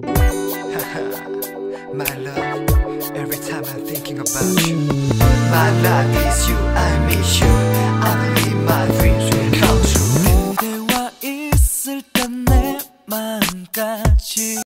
My love, every time I'm thinking about you. My life is you, I miss you. I believe my dreams will come true. 마음까지